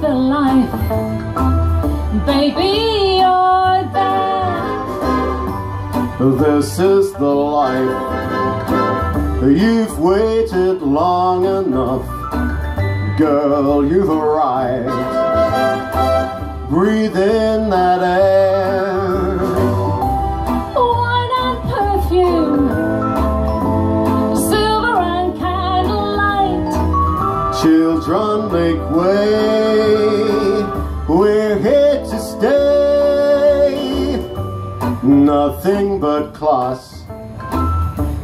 the life. Baby, you're there. This is the life. You've waited long enough. Girl, you've arrived. Breathe in that air. Children make way. We're here to stay. Nothing but class.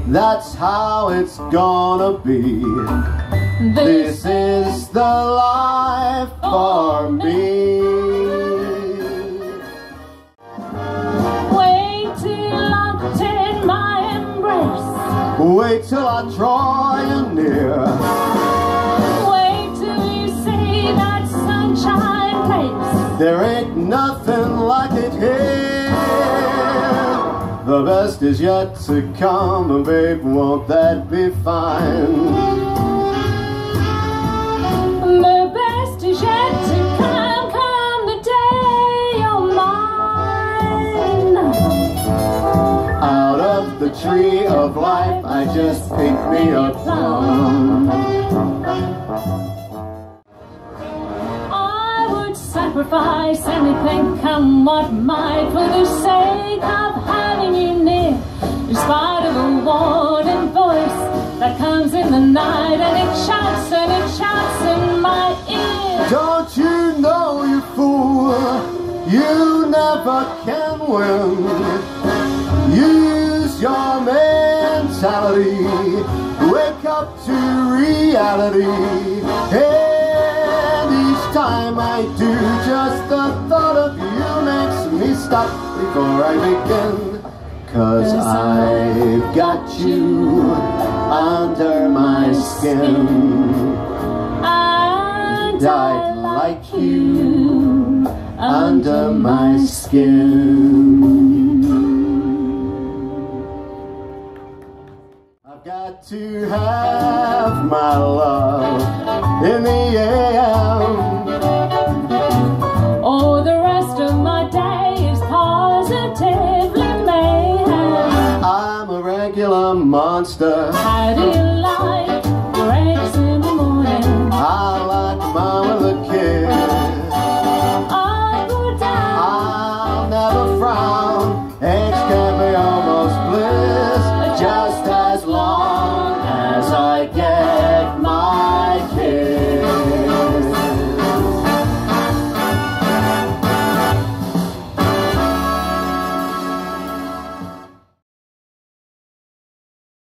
That's how it's gonna be. This is the life for me. Wait till I'm in my embrace. Wait till I draw you near. It here. The best is yet to come, and babe. Won't that be fine? The best is yet to come Come the day you're mine Out of the tree of life, I just picked me a plum. Sacrifice anything come what might For the sake of having you near In spite of the warning voice that comes in the night And it shouts and it shouts in my ear Don't you know, you fool, you never can win. Use your mentality, wake up to reality. And I do, just the thought of you makes me stop before I begin. Cause I've got you under my skin. And I'd like you under my skin. I've got to have my love in the AM. Caligula monster. How do you like?